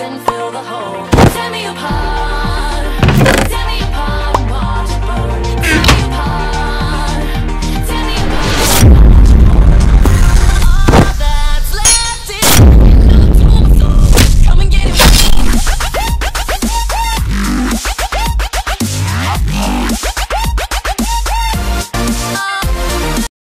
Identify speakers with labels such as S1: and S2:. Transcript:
S1: then fill the hole. Tear me apart.